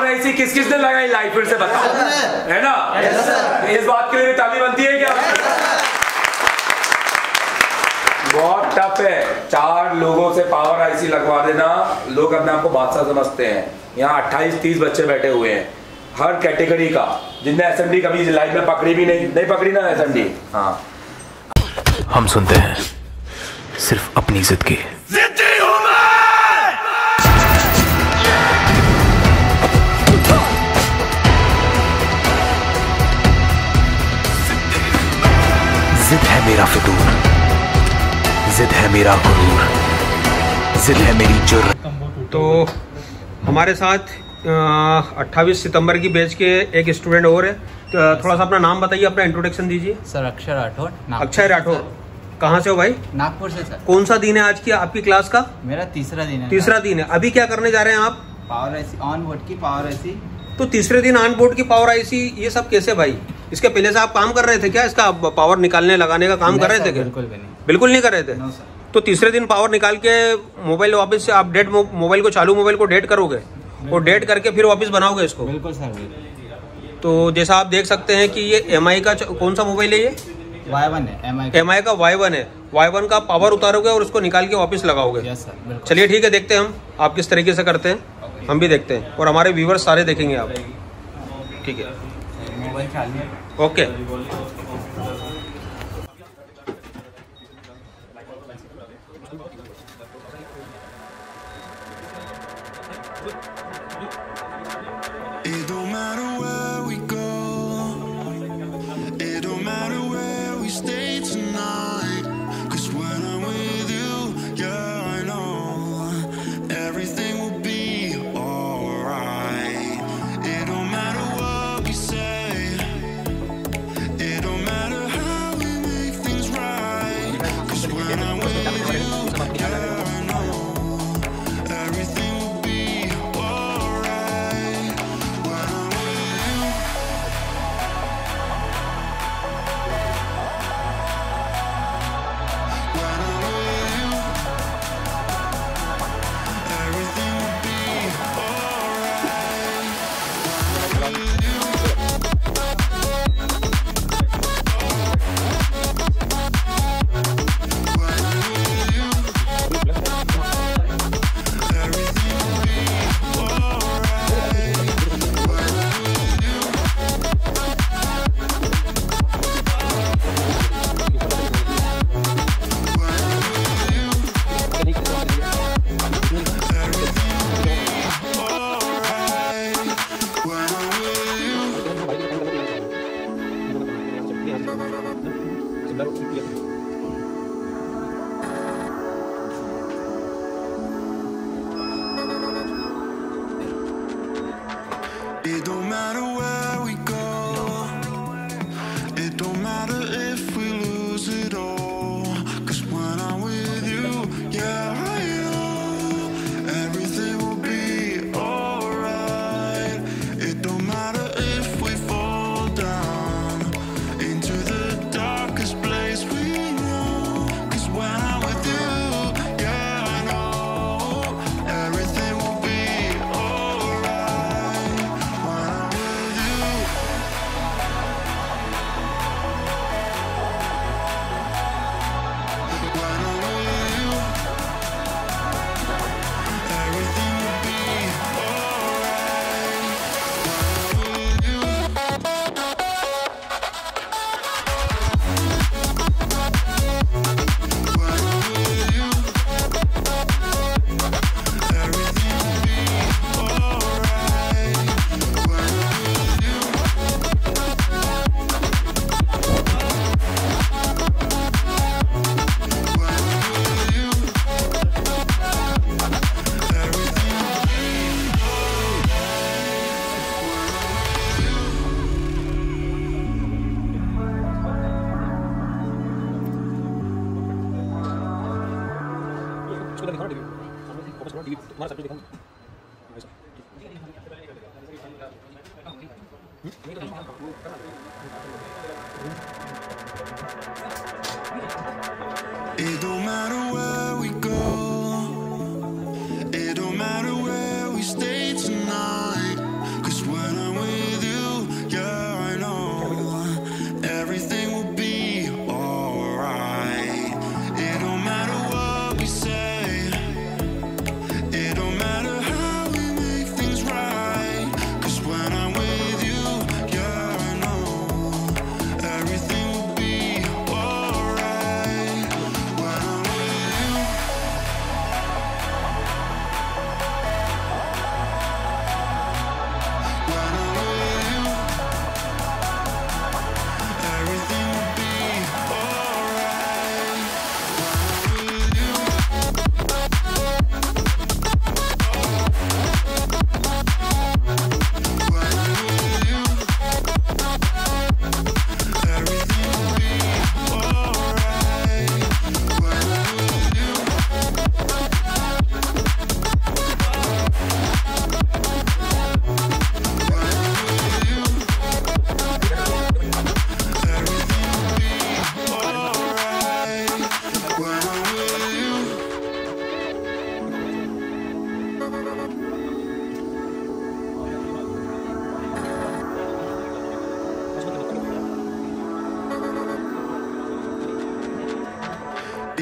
Power ऐसी किस किस ने लगाई? लाइफ फिर से बताओ है ना? इस बात के लिए भी ताली बनती है क्या? बहुत टफ है। चार लोगों से पावर आईसी लगवा देना। लोग अपने आप को बादशाह समझते हैं। यहाँ 28 30 बच्चे बैठे हुए हैं। हर कैटेगरी का। जिनने एस कभी लाइफ में पकड़ी भी नहीं नहीं पकड़ी ना एस हाँ। हम सुनते हैं सिर्फ़ अपनी जिद है मेरा फितूर। जिद है मेरा गुरूर। जिद है मेरी जुर्रत तो हमारे साथ अट्ठाईस सितंबर की बैच के एक स्टूडेंट और है। तो थोड़ा सा अपना नाम बताइए अपना इंट्रोडक्शन दीजिए। सर अक्षर राठौर अक्षय राठौर कहाँ से हो भाई? नागपुर से सर। कौन सा दिन है आज की आपकी क्लास का? मेरा तीसरा दिन है तीसरा दिन है। अभी क्या करने जा रहे हैं आप? पावर आईसी ऑन बोर्ड की पावर आईसी तो तीसरे दिन ऑन बोर्ड की पावर आईसी ये सब कैसे भाई? इसके पहले से आप काम कर रहे थे क्या? इसका पावर निकालने लगाने का काम कर रहे थे क्या? बिल्कुल भी नहीं। बिल्कुल नहीं कर रहे थे? तो तीसरे दिन पावर निकाल के मोबाइल वापस से आप डेट मोबाइल को चालू मोबाइल को डेट करोगे? और डेट करके फिर वापस बनाओगे इसको? बिल्कुल सर तो जैसा आप देख सकते हैं कि ये एमआई का कौन सा मोबाइल है ये? वाई वन है एम आई का। वाई वन है। वाई वन का पावर उतारोगे और उसको निकाल के वापस लगाओगे। चलिए ठीक है देखते हैं हम। आप किस तरीके से करते हैं हम भी देखते हैं। और हमारे व्यूवर्स सारे देखेंगे आप। ठीक है। Okay It don't matter It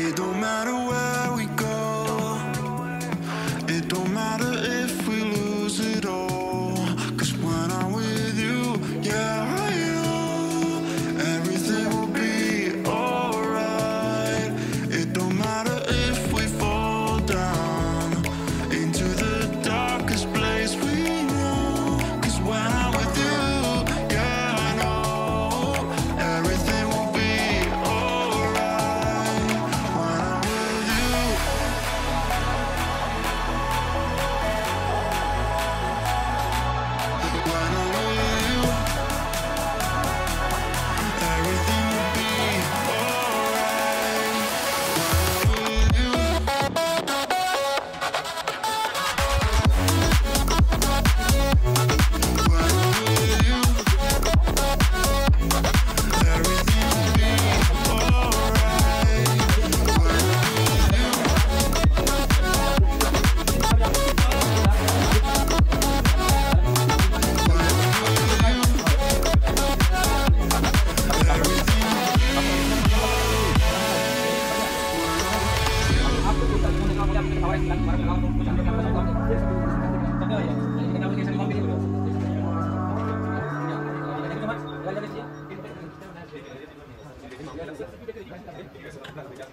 It don't matter where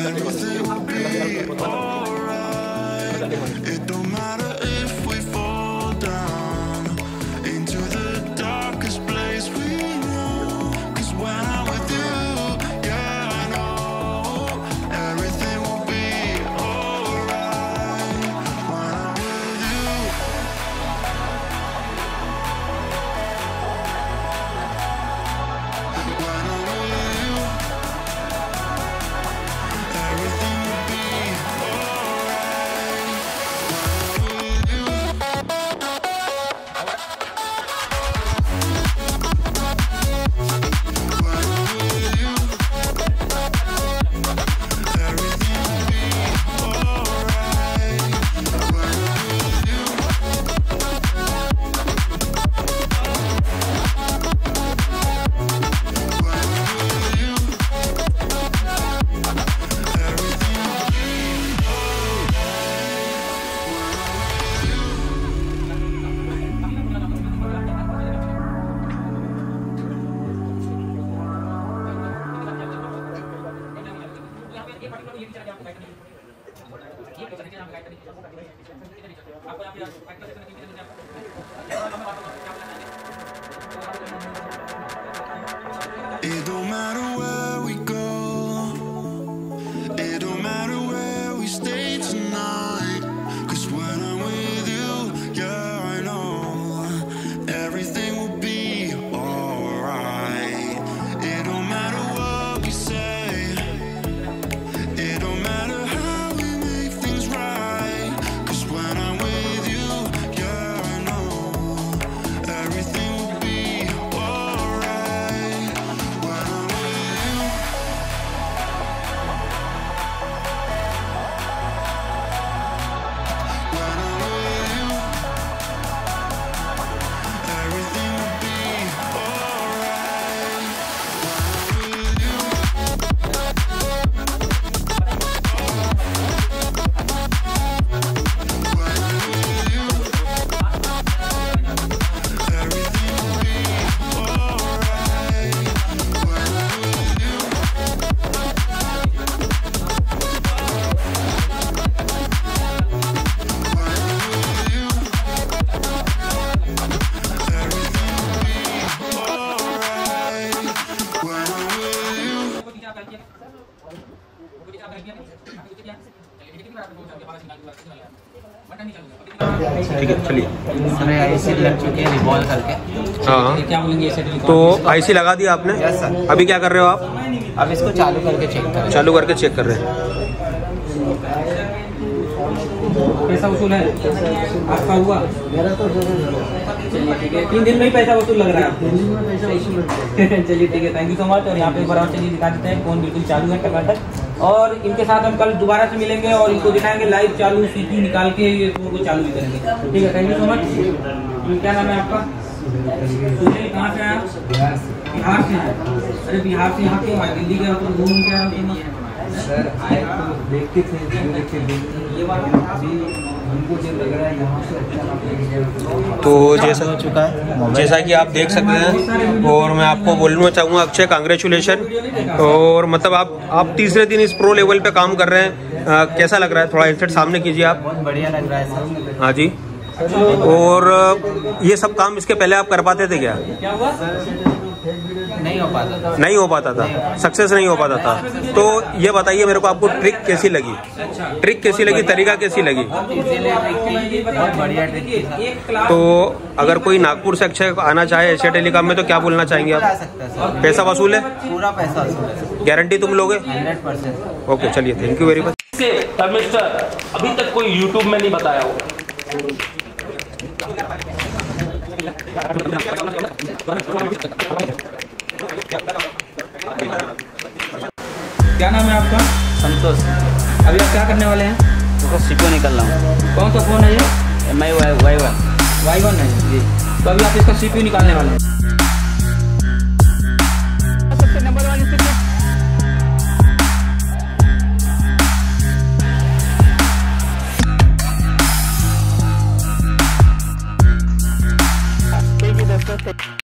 Everything will be ये पर्टिकुलर ये भी चाहिए आपको गाइड करने के लिए ये करने के लिए आपको गाइड करने के लिए आपको यहां पे प्रैक्टिस करने के लिए आपको हम बात करते हैं क्या बोलना है It don't matter where ठीक है चलिए। हाँ। तो, तो आईसी लगा दिया आपने? अभी क्या कर रहे हो आप? अब इसको चालू करके चेक कर। चालू करके चेक कर रहे हैं। पैसा वसूल है? आपका हुआ? मेरा तो चलिए ठीक है। तीन दिन में ही पैसा वसूल लग रहा है चलिए ठीक है थैंक यू सो मच और यहाँ पे एक बार और चलिए दिखा देते हैं फ़ोन बिल्कुल चालू है टकाटक और इनके साथ हम कल दोबारा से मिलेंगे और इनको दिखाएँगे लाइव चालू सीपी निकाल के ये फ़ोन को चालू भी करेंगे। ठीक है थैंक यू सो मच क्या नाम है आपका? कहाँ से हैं आप? बिहार से। अरे बिहार से यहाँ क्यों आए? दिल्ली गए तो घूम के सर आए तो देखते थे जो देखे ये हमको जो लग रहा है यहाँ से अच्छा तो जैसा हो। चुका है जैसा कि आप देख सकते हैं और मैं आपको बोलना चाहूँगा अक्षय कांग्रेचुलेशन और मतलब आप आप तीसरे दिन इस प्रो लेवल पे काम कर रहे हैं। अ, कैसा लग रहा है? थोड़ा हेडसेट सामने कीजिए आप। बहुत बढ़िया लग रहा है सर। हाँ जी। और ये सब काम इसके पहले आप कर पाते थे क्या? क्या हुआ? नहीं हो पाता नहीं हो पाता था। सक्सेस नहीं हो पाता था। तो ये बताइए मेरे को आपको ट्रिक कैसी लगी? ट्रिक कैसी लगी? तरीका कैसी लगी? बहुत बढ़िया ट्रिक एक क्लास तो अगर कोई नागपुर से अक्षय आना चाहे एशिया टेलीकॉम में तो क्या बोलना चाहेंगे आप? पैसा वसूल है? पूरा पैसा वसूल गारंटी तुम लोगे? ओके चलिए थैंक यू वेरी मच अभी तक कोई यूट्यूब में नहीं बताया हो। क्या नाम है आपका? संतोष। अभी आप क्या करने वाले हैं? तो सीपो निकल रहा हूँ। कौन सा फ़ोन है ये? M I Y Y one Y one है जी। तो अभी आप इसका सी पी निकालने वाले हैं।